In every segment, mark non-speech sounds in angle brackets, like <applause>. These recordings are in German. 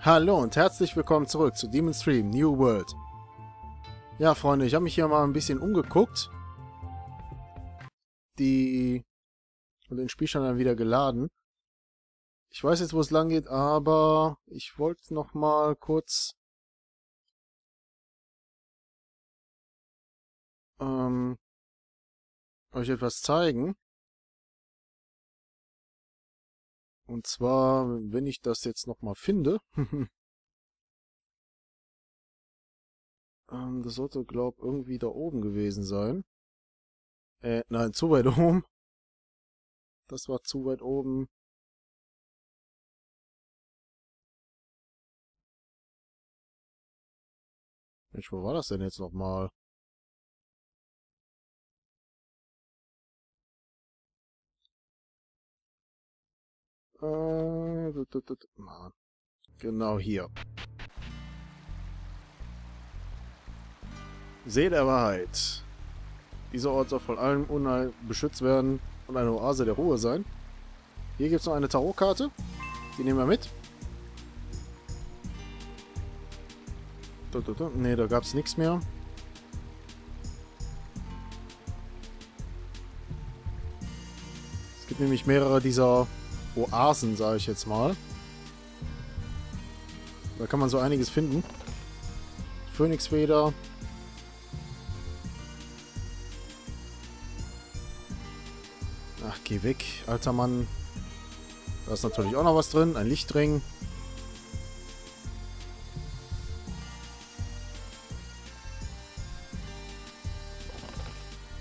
Hallo und herzlich willkommen zurück zu Demon Stream New World. Ja, Freunde, ich habe mich hier mal ein bisschen umgeguckt. Die... Und den Spielstand dann wieder geladen. Ich weiß jetzt, wo es lang geht, aber ich wollte noch mal kurz... Ähm, euch etwas zeigen. Und zwar, wenn ich das jetzt nochmal finde. <laughs> ähm, das sollte, glaub irgendwie da oben gewesen sein. Äh, nein, zu weit <laughs> oben. Das war zu weit oben. Mensch, wo war das denn jetzt nochmal? Äh, genau hier. See der Wahrheit. Dieser Ort soll von allem Unheil beschützt werden und eine Oase der Ruhe sein. Hier gibt es noch eine Tarotkarte. Die nehmen wir mit. Ne, da gab es nichts mehr. Es gibt nämlich mehrere dieser Oasen, sage ich jetzt mal. Da kann man so einiges finden. Phönixfeder. Ach, geh weg, alter Mann. Da ist natürlich auch noch was drin. Ein Lichtring.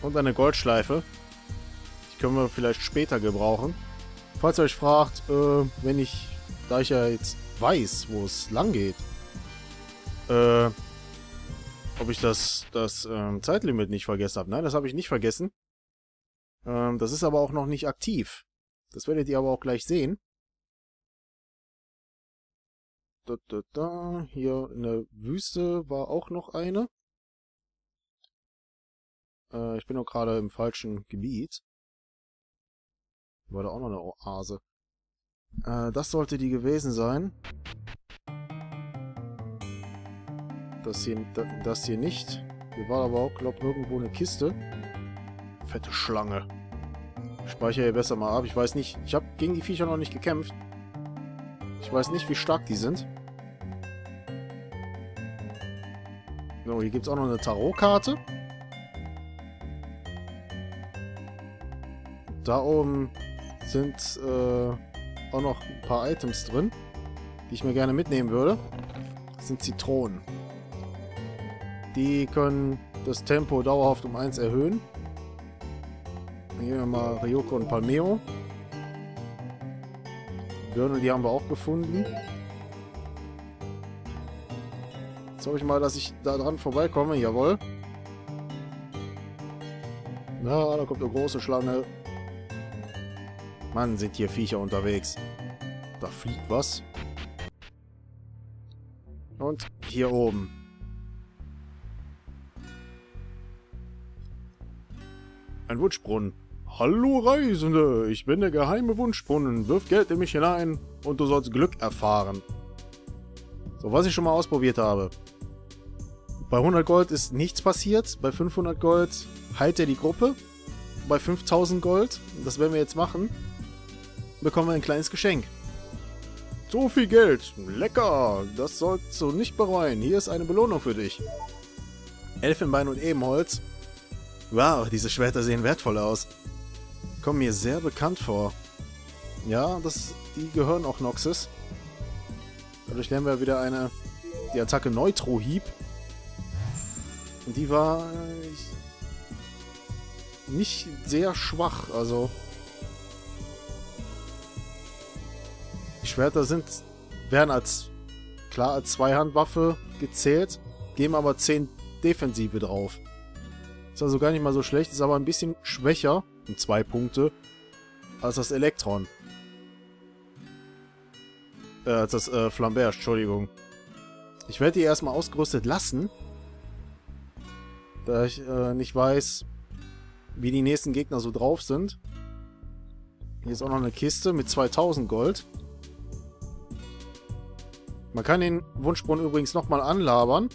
Und eine Goldschleife. Die können wir vielleicht später gebrauchen. Falls ihr euch fragt, äh, wenn ich, da ich ja jetzt weiß, wo es lang geht, äh, ob ich das, das ähm, Zeitlimit nicht vergessen habe. Nein, das habe ich nicht vergessen. Ähm, das ist aber auch noch nicht aktiv. Das werdet ihr aber auch gleich sehen. Da, da, da. Hier in der Wüste war auch noch eine. Äh, ich bin noch gerade im falschen Gebiet. War da auch noch eine Oase. Äh, das sollte die gewesen sein. Das hier, das hier nicht. Hier war aber auch, glaube irgendwo eine Kiste. Fette Schlange. Ich speichere hier besser mal ab. Ich weiß nicht, ich habe gegen die Viecher noch nicht gekämpft. Ich weiß nicht, wie stark die sind. So, hier gibt es auch noch eine Tarotkarte. Da oben sind äh, auch noch ein paar Items drin, die ich mir gerne mitnehmen würde. Das sind Zitronen. Die können das Tempo dauerhaft um 1 erhöhen. Dann gehen wir mal Ryoko und Palmeo. Birne, die haben wir auch gefunden. Jetzt hoffe ich mal, dass ich da dran vorbeikomme. Jawohl. Na, da kommt eine große Schlange. Mann, sind hier Viecher unterwegs. Da fliegt was. Und hier oben. Ein Wunschbrunnen. Hallo Reisende, ich bin der geheime Wunschbrunnen. Wirf Geld in mich hinein und du sollst Glück erfahren. So, was ich schon mal ausprobiert habe. Bei 100 Gold ist nichts passiert. Bei 500 Gold heilt er die Gruppe. Bei 5000 Gold, das werden wir jetzt machen, bekommen wir ein kleines Geschenk. So viel Geld. Lecker. Das sollst du nicht bereuen. Hier ist eine Belohnung für dich. Elfenbein und Ebenholz. Wow, diese Schwerter sehen wertvoll aus. Kommen mir sehr bekannt vor. Ja, das, die gehören auch Noxus. Dadurch lernen wir wieder eine, die Attacke Neutro-Hieb. Und die war äh, nicht sehr schwach, also Schwerter sind, werden als klar als Zweihandwaffe gezählt, geben aber 10 Defensive drauf. Ist also gar nicht mal so schlecht, ist aber ein bisschen schwächer, um zwei Punkte, als das Elektron. Äh, als das äh, Flambert, Entschuldigung. Ich werde die erstmal ausgerüstet lassen, da ich äh, nicht weiß, wie die nächsten Gegner so drauf sind. Hier ist auch noch eine Kiste mit 2000 Gold. Man kann den Wunschbrunnen übrigens nochmal anlabern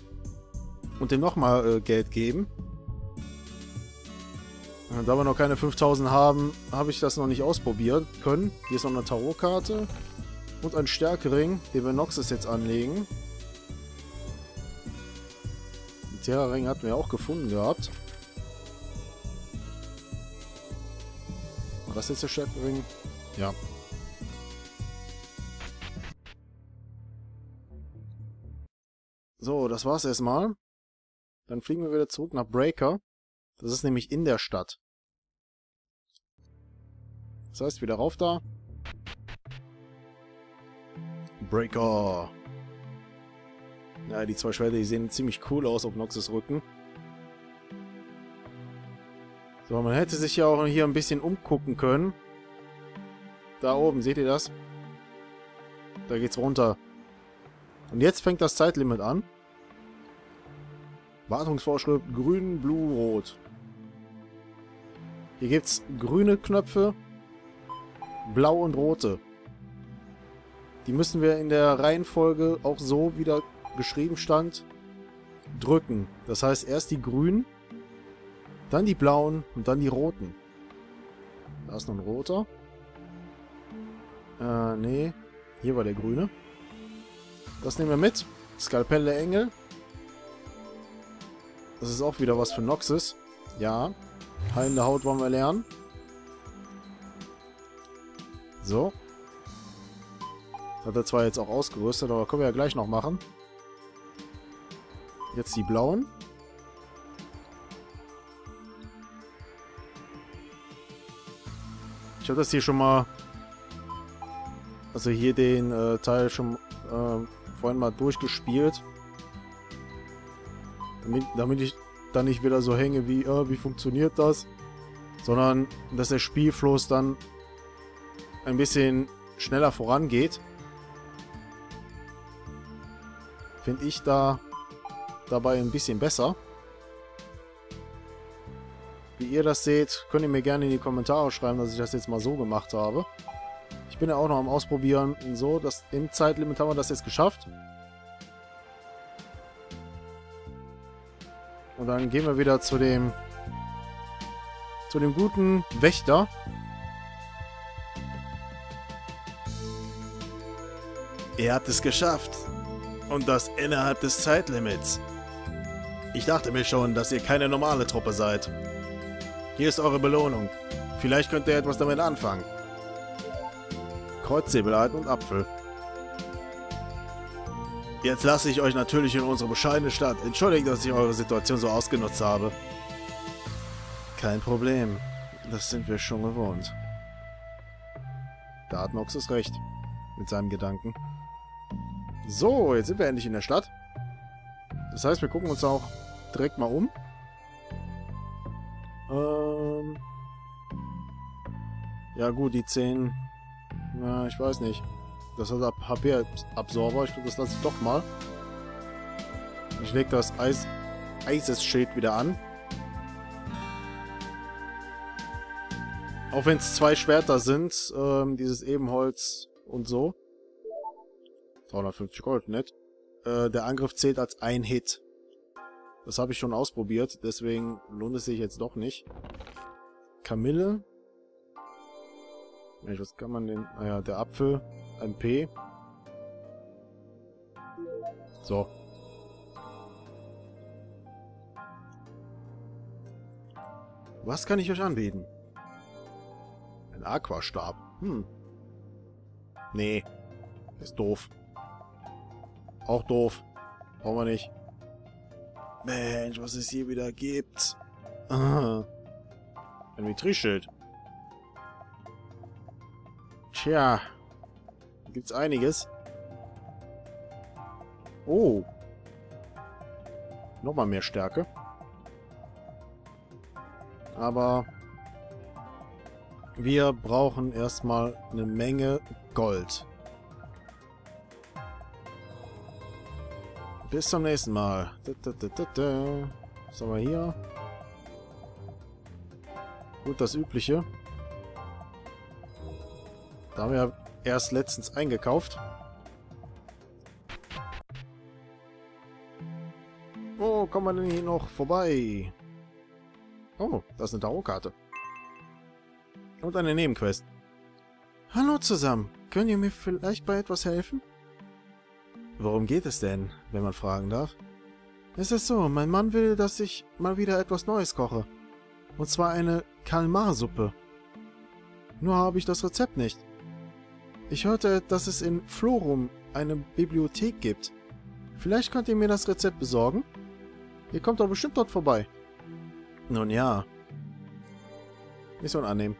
und dem nochmal äh, Geld geben. Und da wir noch keine 5000 haben, habe ich das noch nicht ausprobieren können. Hier ist noch eine Tarotkarte und ein Stärkering, den wir Noxus jetzt anlegen. Den Terra-Ring hatten wir auch gefunden gehabt. War das jetzt der Stärkering? Ja. Das war's erstmal. Dann fliegen wir wieder zurück nach Breaker. Das ist nämlich in der Stadt. Das heißt, wieder rauf da. Breaker. Ja, die zwei Schwerter, die sehen ziemlich cool aus auf Noxus Rücken. So, man hätte sich ja auch hier ein bisschen umgucken können. Da oben, seht ihr das? Da geht's runter. Und jetzt fängt das Zeitlimit an. Wartungsvorschrift grün, blue, rot. Hier gibt es grüne Knöpfe, blau und rote. Die müssen wir in der Reihenfolge auch so, wie da geschrieben stand, drücken. Das heißt erst die grünen, dann die blauen und dann die roten. Da ist noch ein roter. Äh, nee. Hier war der grüne. Das nehmen wir mit. Skalpell der Engel. Das ist auch wieder was für Noxus. Ja. Heilende Haut wollen wir lernen. So. Hat er zwar jetzt auch ausgerüstet, aber können wir ja gleich noch machen. Jetzt die blauen. Ich habe das hier schon mal... Also hier den äh, Teil schon äh, vorhin mal durchgespielt. Damit, ich dann nicht wieder so hänge wie, äh, wie funktioniert das? Sondern, dass der Spielfluss dann ein bisschen schneller vorangeht. Finde ich da dabei ein bisschen besser. Wie ihr das seht, könnt ihr mir gerne in die Kommentare schreiben, dass ich das jetzt mal so gemacht habe. Ich bin ja auch noch am Ausprobieren. So, dass im Zeitlimit haben wir das jetzt geschafft. Und dann gehen wir wieder zu dem zu dem guten Wächter. Ihr habt es geschafft. Und das innerhalb des Zeitlimits. Ich dachte mir schon, dass ihr keine normale Truppe seid. Hier ist eure Belohnung. Vielleicht könnt ihr etwas damit anfangen. Kreuzsäbelheit und Apfel. Jetzt lasse ich euch natürlich in unsere bescheidene Stadt. Entschuldigt, dass ich eure Situation so ausgenutzt habe. Kein Problem. Das sind wir schon gewohnt. Da hat Noxus recht. Mit seinem Gedanken. So, jetzt sind wir endlich in der Stadt. Das heißt, wir gucken uns auch direkt mal um. Ähm ja gut, die 10... Na, ich weiß nicht. Das hat HP-Absorber. Ich glaube, das lasse ich doch mal. Ich lege das Eis Eisesschild wieder an. Auch wenn es zwei Schwerter sind, ähm, dieses Ebenholz und so. 350 Gold, nett. Äh, der Angriff zählt als ein Hit. Das habe ich schon ausprobiert, deswegen lohnt es sich jetzt doch nicht. Kamille. Was kann man denn? Naja, der Apfel. MP. So. Was kann ich euch anbieten? Ein Aquastab. Hm. Nee. Ist doof. Auch doof. Brauchen wir nicht. Mensch, was es hier wieder gibt. Ein Vitrieschild. Tja. Gibt's einiges. Oh. Nochmal mehr Stärke. Aber wir brauchen erstmal eine Menge Gold. Bis zum nächsten Mal. Was haben wir hier? Gut, das Übliche. Da haben wir erst letztens eingekauft. Oh, kommen wir denn hier noch vorbei? Oh, das ist eine Tarotkarte. Und eine Nebenquest. Hallo zusammen. Könnt ihr mir vielleicht bei etwas helfen? Worum geht es denn, wenn man fragen darf? Es ist so, mein Mann will, dass ich mal wieder etwas Neues koche. Und zwar eine Kalmarsuppe. Nur habe ich das Rezept nicht. Ich hörte, dass es in Florum eine Bibliothek gibt. Vielleicht könnt ihr mir das Rezept besorgen? Ihr kommt doch bestimmt dort vorbei. Nun ja. Mission annehmen.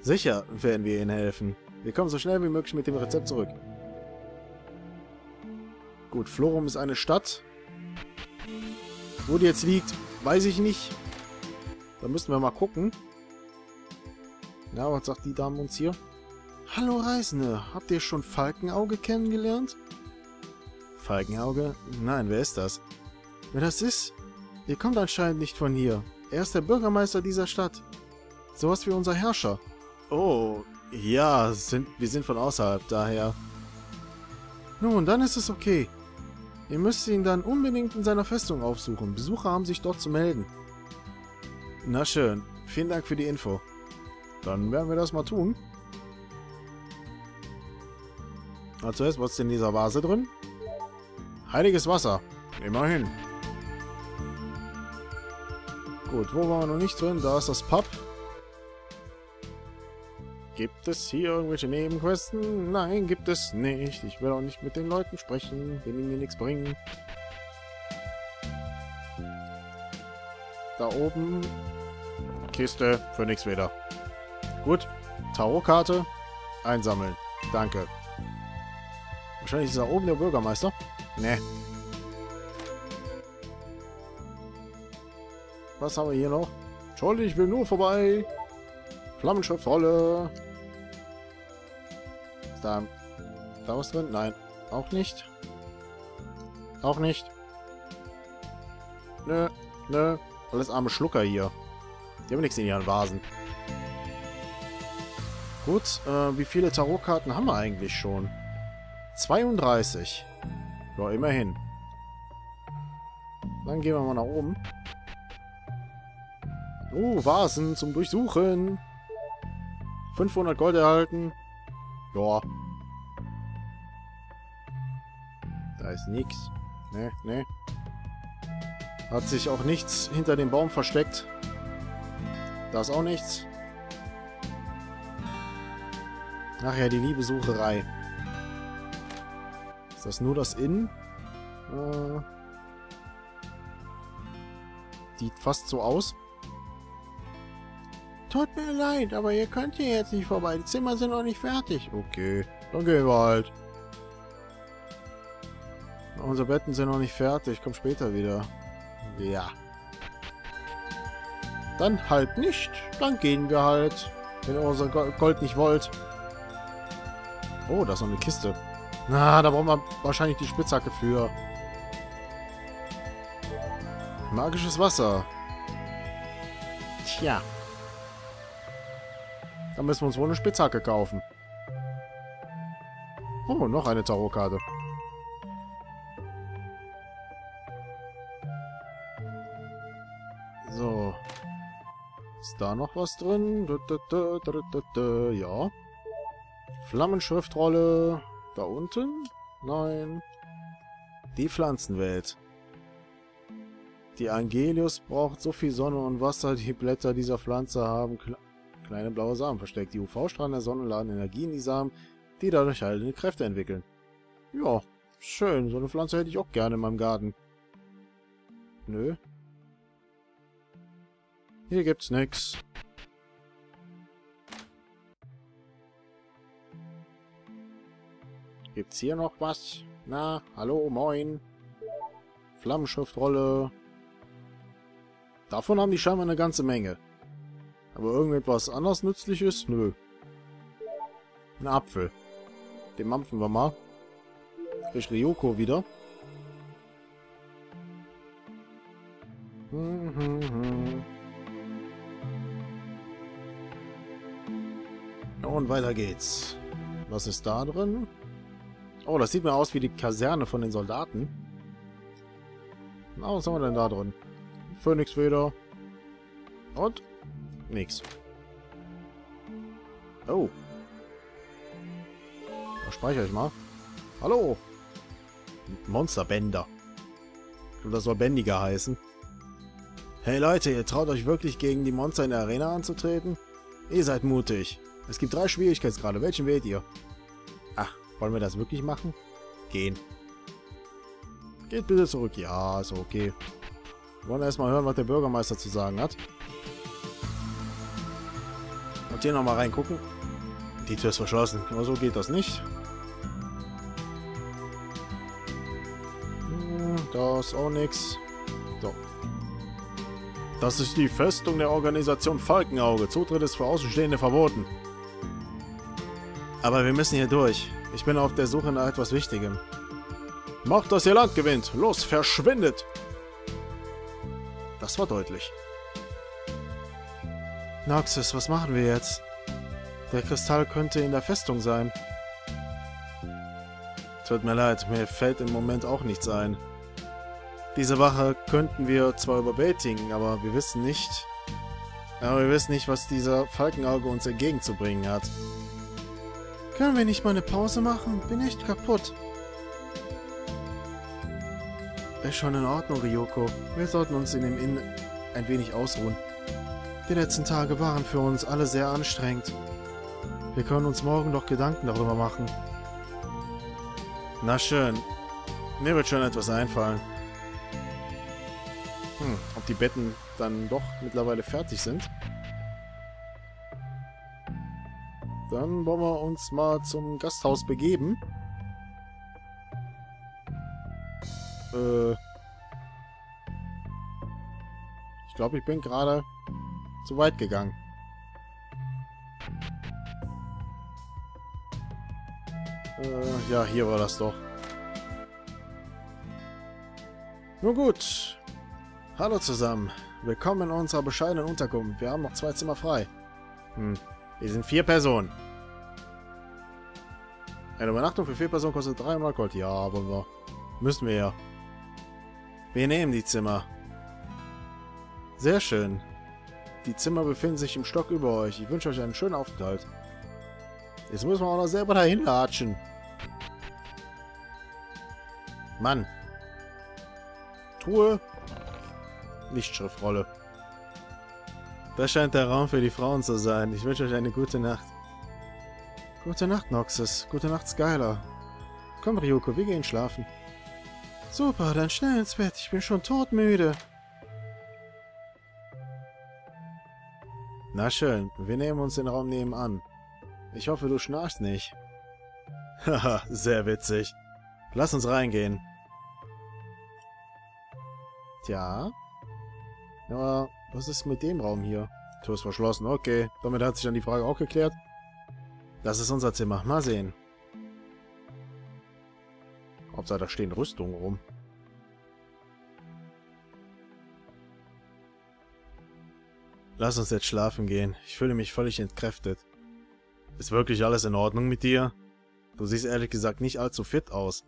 Sicher werden wir Ihnen helfen. Wir kommen so schnell wie möglich mit dem Rezept zurück. Gut, Florum ist eine Stadt. Wo die jetzt liegt, weiß ich nicht. Da müssen wir mal gucken. Ja, was sagt die Dame uns hier? Hallo Reisende, habt ihr schon Falkenauge kennengelernt? Falkenauge? Nein, wer ist das? Wer das ist? Ihr kommt anscheinend nicht von hier. Er ist der Bürgermeister dieser Stadt. Sowas wie unser Herrscher. Oh, ja, sind, wir sind von außerhalb, daher. Nun, dann ist es okay. Ihr müsst ihn dann unbedingt in seiner Festung aufsuchen. Besucher haben sich dort zu melden. Na schön. Vielen Dank für die Info. Dann werden wir das mal tun. Aber zuerst, was ist in dieser Vase drin? Heiliges Wasser. Immerhin. Gut, wo waren wir noch nicht drin? Da ist das Pub. Gibt es hier irgendwelche Nebenquesten? Nein, gibt es nicht. Ich will auch nicht mit den Leuten sprechen, wenn die mir nichts bringen. Da oben. Kiste für nichts wieder. Gut. Tarotkarte. Einsammeln. Danke. Wahrscheinlich ist da oben der Bürgermeister. Ne. Was haben wir hier noch? Entschuldigung, ich will nur vorbei. Flammenschriftrolle. Ist da, da was drin? Nein. Auch nicht. Auch nicht. Nö, nö. Alles arme Schlucker hier. Die haben nichts in ihren Vasen. Gut, äh, wie viele Tarotkarten haben wir eigentlich schon? 32. Ja, immerhin. Dann gehen wir mal nach oben. Oh, Vasen zum Durchsuchen. 500 Gold erhalten. Ja. Da ist nichts. Ne, ne. Hat sich auch nichts hinter dem Baum versteckt. Da ist auch nichts. Ach ja, die Liebesucherei. Ist das nur das Inn? Äh, sieht fast so aus. Tut mir leid, aber ihr könnt hier jetzt nicht vorbei. Die Zimmer sind noch nicht fertig. Okay, dann gehen wir halt. Unsere Betten sind noch nicht fertig. Komm später wieder. Ja. Dann halt nicht. Dann gehen wir halt. Wenn ihr unser Gold nicht wollt. Oh, da ist noch eine Kiste. Na, da brauchen wir wahrscheinlich die Spitzhacke für. Magisches Wasser. Tja. Da müssen wir uns wohl eine Spitzhacke kaufen. Oh, noch eine Tarotkarte. So. Ist da noch was drin? Ja. Flammenschriftrolle. Da unten? Nein. Die Pflanzenwelt. Die Angelius braucht so viel Sonne und Wasser, die Blätter dieser Pflanze haben kleine blaue Samen versteckt. Die UV-Strahlen der Sonne laden Energie in die Samen, die dadurch heilende Kräfte entwickeln. Ja, schön. So eine Pflanze hätte ich auch gerne in meinem Garten. Nö. Hier gibt's nix. Gibt's hier noch was? Na, hallo, moin. Flammenschriftrolle. Davon haben die scheinbar eine ganze Menge. Aber irgendetwas anderes Nützliches? Nö. Ein Apfel. Den mampfen wir mal. Krieg Ryoko wieder. Und weiter geht's. Was ist da drin? Oh, das sieht mir aus wie die Kaserne von den Soldaten. Na, was haben wir denn da drin? Phoenix wieder. Und? Nix. Oh. Da speichere ich mal. Hallo. Monsterbänder. Das soll Bändiger heißen. Hey Leute, ihr traut euch wirklich gegen die Monster in der Arena anzutreten? Ihr seid mutig. Es gibt drei Schwierigkeitsgrade. Welchen wählt ihr? Wollen wir das wirklich machen? Gehen. Geht bitte zurück. Ja, ist okay. Wir wollen erstmal hören, was der Bürgermeister zu sagen hat. Und hier nochmal reingucken. Die Tür ist verschlossen. Aber so geht das nicht. Hm, da ist auch nichts. So. Das ist die Festung der Organisation Falkenauge. Zutritt ist für Außenstehende verboten. Aber wir müssen hier durch. Ich bin auf der Suche nach etwas Wichtigem. Macht, dass ihr Land gewinnt. Los, verschwindet! Das war deutlich. Noxus, was machen wir jetzt? Der Kristall könnte in der Festung sein. Tut mir leid, mir fällt im Moment auch nichts ein. Diese Wache könnten wir zwar überwältigen, aber wir wissen nicht... Aber wir wissen nicht, was dieser Falkenauge uns entgegenzubringen hat. Können wir nicht mal eine Pause machen? Bin echt kaputt. Ist schon in Ordnung, Ryoko. Wir sollten uns in dem Inn ein wenig ausruhen. Die letzten Tage waren für uns alle sehr anstrengend. Wir können uns morgen noch Gedanken darüber machen. Na schön. Mir wird schon etwas einfallen. Hm, ob die Betten dann doch mittlerweile fertig sind? Dann wollen wir uns mal zum Gasthaus begeben. Äh ich glaube, ich bin gerade zu weit gegangen. Äh, ja, hier war das doch. Nun gut. Hallo zusammen. Willkommen in unserer bescheidenen Unterkunft. Wir haben noch zwei Zimmer frei. Hm. Wir sind vier Personen. Eine Übernachtung für vier Personen kostet 300 Gold. Ja, aber müssen wir ja. Wir nehmen die Zimmer. Sehr schön. Die Zimmer befinden sich im Stock über euch. Ich wünsche euch einen schönen Aufenthalt. Jetzt müssen wir auch noch selber dahin latschen. Mann. Truhe. Lichtschriftrolle. Das scheint der Raum für die Frauen zu sein. Ich wünsche euch eine gute Nacht. Gute Nacht, Noxus. Gute Nacht, Skylar. Komm, Ryuko, wir gehen schlafen. Super, dann schnell ins Bett. Ich bin schon todmüde. Na schön, wir nehmen uns den Raum nebenan. Ich hoffe, du schnarchst nicht. Haha, <laughs> sehr witzig. Lass uns reingehen. Tja. Aber was ist mit dem Raum hier? Tür ist verschlossen, okay. Damit hat sich dann die Frage auch geklärt. Das ist unser Zimmer. Mal sehen. Hauptsache, da stehen Rüstungen rum. Lass uns jetzt schlafen gehen. Ich fühle mich völlig entkräftet. Ist wirklich alles in Ordnung mit dir? Du siehst ehrlich gesagt nicht allzu fit aus.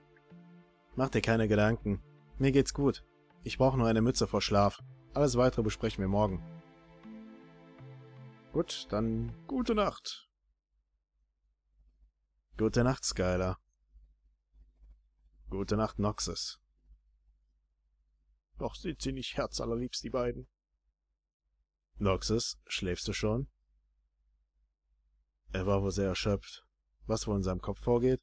Mach dir keine Gedanken. Mir geht's gut. Ich brauche nur eine Mütze vor Schlaf. Alles weitere besprechen wir morgen. Gut, dann gute Nacht. Gute Nacht, Skylar. Gute Nacht, Noxus. Doch sind sie nicht herzallerliebst, die beiden. Noxus, schläfst du schon? Er war wohl sehr erschöpft. Was wohl in seinem Kopf vorgeht?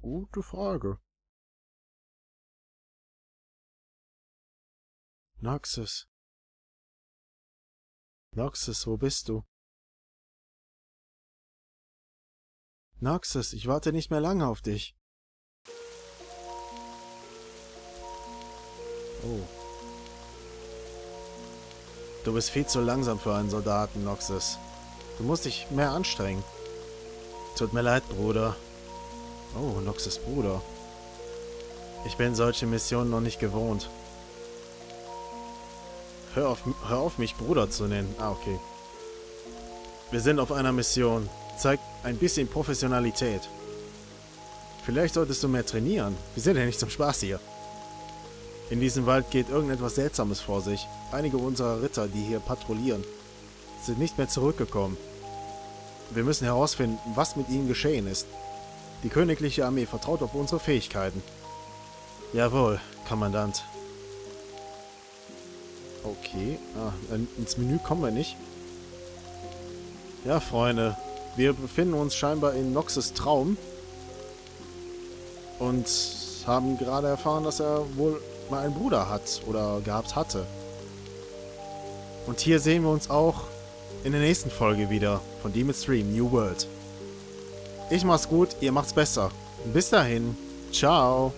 Gute Frage. Noxus. Noxus, wo bist du? Noxus, ich warte nicht mehr lange auf dich. Oh. Du bist viel zu langsam für einen Soldaten, Noxus. Du musst dich mehr anstrengen. Tut mir leid, Bruder. Oh, Noxus Bruder. Ich bin solche Missionen noch nicht gewohnt. Hör auf, hör auf, mich Bruder zu nennen. Ah, okay. Wir sind auf einer Mission. Zeig ein bisschen Professionalität. Vielleicht solltest du mehr trainieren. Wir sind ja nicht zum Spaß hier. In diesem Wald geht irgendetwas Seltsames vor sich. Einige unserer Ritter, die hier patrouillieren, sind nicht mehr zurückgekommen. Wir müssen herausfinden, was mit ihnen geschehen ist. Die königliche Armee vertraut auf unsere Fähigkeiten. Jawohl, Kommandant. Okay, ah, ins Menü kommen wir nicht. Ja, Freunde, wir befinden uns scheinbar in Noxes Traum und haben gerade erfahren, dass er wohl mal einen Bruder hat oder gehabt hatte. Und hier sehen wir uns auch in der nächsten Folge wieder von Demon Stream New World. Ich mach's gut, ihr macht's besser. Bis dahin, ciao.